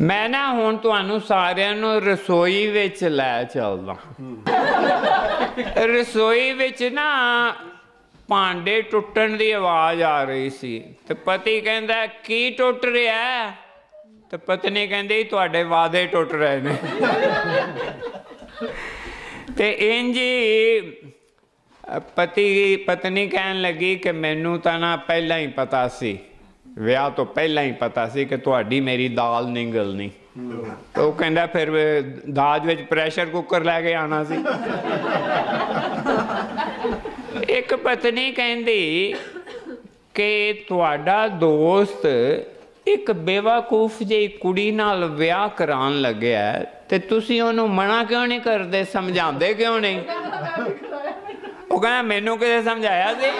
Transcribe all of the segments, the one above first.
ਮੈਂ ਨਾ ਹੁਣ ਤੁਹਾਨੂੰ ਸਾਰਿਆਂ ਨੂੰ ਰਸੋਈ ਵਿੱਚ ਲੈ ਚੱਲਦਾ। ਰਸੋਈ ਵਿੱਚ ਨਾ ਭਾਂਡੇ ਟੁੱਟਣ ਦੀ ਆਵਾਜ਼ ਆ ਰਹੀ ਸੀ। ਤੇ ਪਤੀ ਕਹਿੰਦਾ, ਕੀ ਟੁੱਟ ਰਿਹਾ? ਹੈ?" ਤੇ ਪਤਨੀ ਕਹਿੰਦੀ, ਤੁਹਾਡੇ ਵਾਅਦੇ ਟੁੱਟ ਰਹੇ ਨੇ। ਤੇ ਇੰਜ ਹੀ ਪਤੀ, ਪਤਨੀ ਕਹਿਣ ਲੱਗੀ ਕਿ ਮੈਨੂੰ ਤਾਂ ਨਾ ਪਹਿਲਾਂ ਹੀ ਪਤਾ ਸੀ। ਵਿਆਹ ਤੋਂ ਪਹਿਲਾਂ ਹੀ ਪਤਾ ਸੀ ਕਿ ਤੁਹਾਡੀ ਮੇਰੀ ਦਾਲ ਨਹੀਂ ਗਲਣੀ ਉਹ ਕਹਿੰਦਾ ਫਿਰ ਦਾਜ ਵਿੱਚ ਪ੍ਰੈਸ਼ਰ ਕੁੱਕਰ ਲੈ ਕੇ ਆਣਾ ਸੀ। ਇੱਕ ਪਤਨੀ ਕਹਿੰਦੀ ਕਿ ਤੁਹਾਡਾ ਦੋਸਤ ਇੱਕ ਬੇਵਕੂਫ ਜਿਹੀ ਕੁੜੀ ਨਾਲ ਵਿਆਹ ਕਰਾਉਣ ਲੱਗਿਆ ਤੇ ਤੁਸੀਂ ਉਹਨੂੰ ਮਨਾ ਕਿਉਂ ਨਹੀਂ ਕਰਦੇ? ਸਮਝਾਉਂਦੇ ਕਿਉਂ ਨਹੀਂ? ਉਹ ਕਹਿੰਦਾ ਮੈਨੂੰ ਕਿਤੇ ਸਮਝਾਇਆ ਸੀ?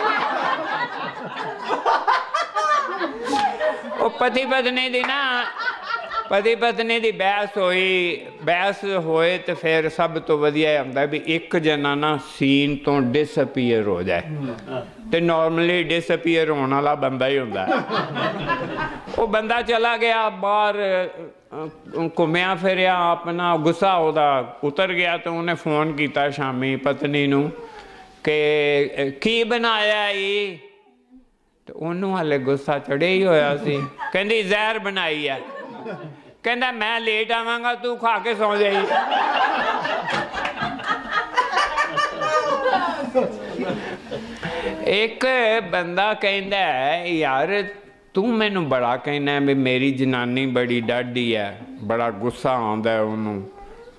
ਉਹ ਪਤੀ ਪਤਨੀ ਦੀ ਨਾ, ਪਤੀ ਪਤਨੀ ਦੀ ਬਹਿਸ ਹੋਈ, ਬਹਿਸ ਹੋਏ ਤੇ ਫਿਰ ਸਭ ਤੋਂ ਵਧੀਆ ਹੁੰਦਾ ਵੀ ਇੱਕ ਜਨਾ ਨਾ ਸੀਨ ਤੋਂ ਡਿਸਅਪੀਅਰ ਹੋ ਜਾਏ। ਤੇ ਨਾਰਮਲੀ ਡਿਸਅਪੀਅਰ ਹੋਣ ਵਾਲਾ ਬੰਦਾ ਹੀ ਹੁੰਦਾ। ਉਹ ਬੰਦਾ ਚਲਾ ਗਿਆ, ਬਾਹਰ ਘੁੰਮਿਆ ਫਿਰਿਆ, ਆਪਣਾ ਗੁੱਸਾ ਉਹਦਾ ਉਤਰ ਗਿਆ ਤੇ ਉਹਨੇ ਫੋਨ ਕੀਤਾ ਸ਼ਾਮੀ ਪਤਨੀ ਨੂੰ ਕਿ, ਕੀ ਬਣਾਇਆ ਇਹ ਤੇ ਉਹਨੂੰ ਹਲੇ ਗੁੱਸਾ ਚੜਿਆ ਹੀ ਹੋਇਆ ਸੀ। ਕਹਿੰਦੀ, ਜ਼ਹਿਰ ਬਣਾਈ ਆ। ਕਹਿੰਦਾ, ਮੈਂ ਲੇਟ ਆਵਾਂਗਾ, ਤੂੰ ਖਾ ਕੇ ਸੌਂ ਜਾਈ। ਇੱਕ ਬੰਦਾ ਕਹਿੰਦਾ ਯਾਰ, ਤੂੰ ਮੈਨੂੰ ਬੜਾ ਕਹਿੰਦਾ ਵੀ ਮੇਰੀ ਜਨਾਨੀ ਬੜੀ ਡਾਢੀ ਹੈ ਬੜਾ ਗੁੱਸਾ ਆਉਂਦਾ ਉਹਨੂੰ।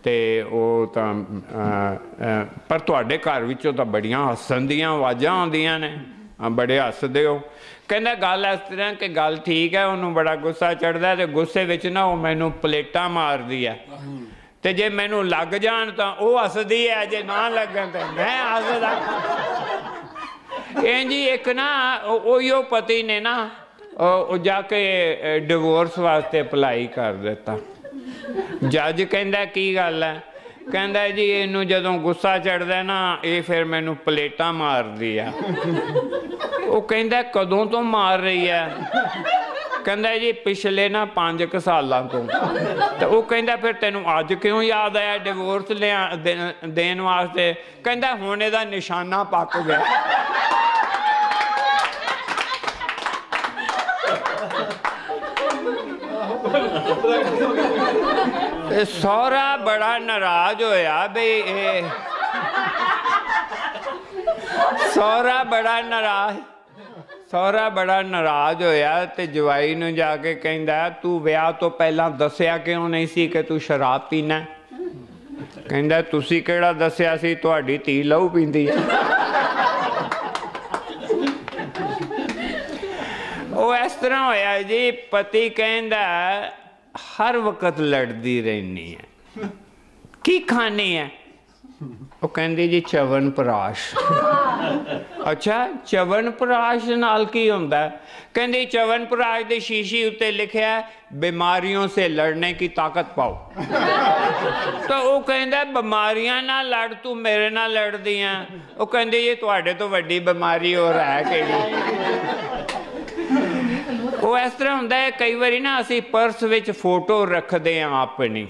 ਤੇ ਉਹ ਤਾਂ ਪਰ ਤੁਹਾਡੇ ਘਰ ਵਿੱਚੋਂ ਤਾਂ ਬੜੀਆਂ ਹੱਸਣ ਦੀਆਂ ਆਵਾਜ਼ਾਂ ਆਉਂਦੀਆਂ ਨੇ। ਆ ਬੜੇ ਹੱਸਦੇ ਹੋ। ਕਹਿੰਦਾ, ਗੱਲ ਇਸ ਤਰ੍ਹਾਂ ਕਿ ਗੱਲ ਠੀਕ ਹੈ, ਉਹਨੂੰ ਬੜਾ ਗੁੱਸਾ ਚੜਦਾ ਤੇ ਗੁੱਸੇ ਵਿੱਚ ਨਾ ਉਹ ਮੈਨੂੰ ਪਲੇਟਾਂ ਮਾਰਦੀ ਹੈ। ਤੇ ਜੇ ਮੈਨੂੰ ਲੱਗ ਜਾਣ ਤਾਂ ਉਹ ਹੱਸਦੀ ਹੈ, ਜੇ ਨਾ ਲੱਗਣ ਤਾਂ ਮੈਂ ਹੱਸਦਾ। ਇੰਜ ਇੱਕ ਨਾ, ਉਹ- ਉਹੀਓ ਪਤੀ ਨੇ ਨਾ, ਉਹ ਜਾ ਕੇ ਡਿਵੋਰਸ ਵਾਸਤੇ ਅਪਲਾਈ ਕਰ ਦਿੱਤਾ। ਜੱਜ ਕਹਿੰਦਾ, ਕੀ ਗੱਲ ਹੈ? ਕਹਿੰਦਾ ਜੀ, ਇਹਨੂੰ ਜਦੋਂ ਗੁੱਸਾ ਚੜਦਾ ਨਾ, ਇਹ ਫਿਰ ਮੈਨੂੰ ਪਲੇਟਾਂ ਮਾਰਦੀ ਆ। ਉਹ ਕਹਿੰਦਾ, ਕਦੋਂ ਤੋਂ ਮਾਰ ਰਹੀ ਹੈ ਕਹਿੰਦਾ ਜੀ, ਪਿਛਲੇ ਨਾ 5 ਕੁ ਸਾਲਾਂ ਤੋਂ। ਤੇ ਉਹ ਕਹਿੰਦਾ, ਫਿਰ ਤੈਨੂੰ ਅੱਜ ਕਿਉਂ ਯਾਦ ਆਇਆ ਡਿਵੋਰਸ ਲਿਆ ਦੇ- ਦੇਣ ਵਾਸਤੇ? ਕਹਿੰਦਾ, ਹੁਣ ਇਹਦਾ ਨਿਸ਼ਾਨਾ ਪੱਕ ਗਿਆ। ਇਹ ਸਹੁਰਾ ਬੜਾ ਨਾਰਾਜ਼ ਹੋਇਆ ਬਈ ਇਹ ਸਹੁਰਾ ਬੜਾ ਨਾਰਾਜ਼, ਸਹੁਰਾ ਬੜਾ ਨਾਰਾਜ਼ ਹੋਇਆ ਤੇ ਜਵਾਈ ਨੂੰ ਜਾ ਕੇ ਕਹਿੰਦਾ, ਤੂੰ ਵਿਆਹ ਤੋਂ ਪਹਿਲਾਂ ਦੱਸਿਆ ਕਿਉਂ ਨਹੀਂ ਸੀ ਕਿ ਤੂੰ ਸ਼ਰਾਬ ਪੀਣਾ? ਕਹਿੰਦਾ, ਤੁਸੀਂ ਕਿਹੜਾ ਦੱਸਿਆ ਸੀ? ਤੁਹਾਡੀ ਧੀ ਲਹੂ ਪੀਂਦੀ ਹੈ ਉਹ ਇਸ ਤਰ੍ਹਾਂ ਹੋਇਆ ਜੀ, ਪਤੀ ਕਹਿੰਦਾ ਹਰ ਵਕਤ ਲੜਦੀ ਰਹਿਣੀ ਹੈ ਕੀ ਖਾਣੀ ਹੈ ਉਹ ਕਹਿੰਦੀ ਜੀ ਚਵਨ ਪਰਾਸ਼। ਅੱਛਾ, ਚਵਨ ਪਰਾਸ਼ ਨਾਲ ਕੀ ਹੁੰਦਾ? ਹੈ? ਕਹਿੰਦੀ ਚਵਨ ਪਰਾਸ਼ ਦੇ ਸ਼ੀਸ਼ੀ ਉੱਤੇ ਲਿਖਿਆ, ਬਿਮਾਰੀਆਂ ਸੇ ਲੜਨੇ ਕੀ ਤਾਕਤ ਪਾਓ। ਤਾਂ ਉਹ ਕਹਿੰਦਾ, ਬਿਮਾਰੀਆਂ ਨਾਲ ਲੜ, ਤੂੰ ਮੇਰੇ ਨਾਲ ਲੜਦੀ ਆ ਉਹ ਕਹਿੰਦੀ ਇਹ ਤੁਹਾਡੇ ਤੋਂ ਵੱਡੀ ਬਿਮਾਰੀ ਹੋਰ ਹੈ ਕਿਹੜੀ? ਉਹ ਇਸ ਤਰ੍ਹਾਂ ਹੁੰਦਾ ਹੈ, ਕਈ ਵਾਰੀ ਨਾ ਅਸੀਂ ਪਰਸ ਵਿੱਚ ਫੋਟੋ ਰੱਖਦੇ ਆ ਆਪਣੀ।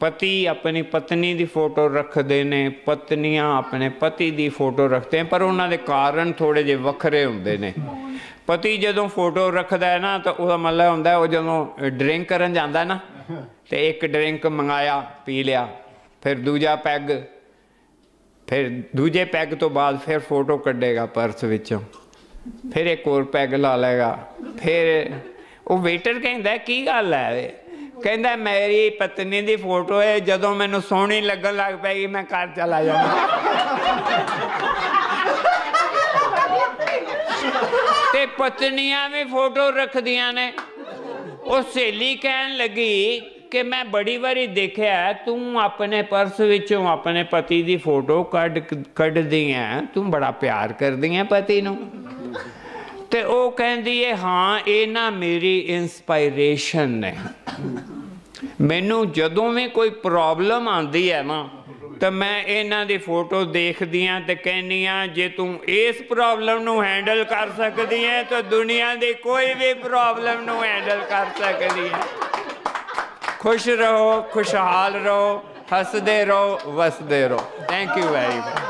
ਪਤੀ ਆਪਣੀ ਪਤਨੀ ਦੀ ਫੋਟੋ ਰੱਖਦੇ ਨੇ, ਪਤਨੀਆਂ ਆਪਣੇ ਪਤੀ ਦੀ ਫੋਟੋ ਰੱਖਦੇ ਪਰ ਉਹਨਾਂ ਦੇ ਕਾਰਨ ਥੋੜੇ ਜਿਹੇ ਵੱਖਰੇ ਹੁੰਦੇ ਨੇ। ਪਤੀ ਜਦੋਂ ਫੋਟੋ ਰੱਖਦਾ ਹੈ ਨਾ, ਤਾਂ ਉਹਦਾ ਮਤਲਬ ਹੁੰਦਾ ਉਹ ਜਦੋਂ ਡਰਿੰਕ ਕਰਨ ਜਾਂਦਾ ਨਾ, ਤੇ ਇੱਕ ਡਰਿੰਕ ਮੰਗਾਇਆ, ਪੀ ਲਿਆ, ਫਿਰ ਦੂਜਾ ਪੈਗ, ਫਿਰ ਦੂਜੇ ਪੈਗ ਤੋਂ ਬਾਅਦ ਫਿਰ ਫੋਟੋ ਕੱਢੇਗਾ ਪਰਸ ਵਿੱਚੋਂ। ਫਿਰ ਇੱਕ ਹੋਰ ਪੈਗ ਲਾ ਲੇਗਾ ਫਿਰ ਉਹ ਵੇਟਰ ਕਹਿੰਦਾ, ਕੀ ਗੱਲ ਹੈ ਕਹਿੰਦਾ, ਮੇਰੀ ਪਤਨੀ ਦੀ ਫੋਟੋ ਹੈ, ਜਦੋਂ ਮੈਨੂੰ ਸੋਹਣੀ ਲੱਗਣ ਲੱਗ ਪਈ ਮੈਂ ਘਰ ਚਲਾ ਜਾਵਾਂ। ਤੇ ਪਤਨੀਆਂ ਵੀ ਫੋਟੋ ਰੱਖਦੀਆਂ ਨੇ। ਉਹ ਸਹੇਲੀ ਕਹਿਣ ਲੱਗੀ ਕਿ, ਮੈਂ ਬੜੀ ਵਾਰੀ ਦੇਖਿਆ, ਤੂੰ ਆਪਣੇ ਪਰਸ ਵਿੱਚੋਂ ਆਪਣੇ ਪਤੀ ਦੀ ਫੋਟੋ ਕੱਢ, ਕੱਢਦੀ ਹੈ। ਤੂੰ ਬੜਾ ਪਿਆਰ ਕਰਦੀ ਹੈ ਪਤੀ ਨੂੰ। ਤੇ ਉਹ ਕਹਿੰਦੀ ਹੈ ਹਾਂ, ਇਹ ਨਾ ਮੇਰੀ ਇਨਸਪਾਇਰੇਸ਼ਨ ਨੇ। ਮੈਨੂੰ ਜਦੋਂ ਵੀ ਕੋਈ ਪ੍ਰੋਬਲਮ ਆਉਂਦੀ ਹੈ ਨਾ, ਤਾਂ ਮੈਂ ਇਹਨਾਂ ਦੀ ਫੋਟੋ ਦੇਖਦੀ ਆ ਤੇ ਕਹਿੰਨੀ ਆ, ਜੇ ਤੂੰ ਇਸ ਪ੍ਰੋਬਲਮ ਨੂੰ ਹੈਂਡਲ ਕਰ ਸਕਦੀ ਹੈ ਤਾਂ ਦੁਨੀਆ ਦੀ ਕੋਈ ਵੀ ਪ੍ਰੋਬਲਮ ਨੂੰ ਹੈਂਡਲ ਕਰ ਸਕਦੀ ਹੈ ਖੁਸ਼ ਰਹੋ, ਖੁਸ਼ਹਾਲ ਰਹੋ, ਹੱਸਦੇ ਰਹੋ, ਵਸਦੇ ਰਹੋ। Thank you very much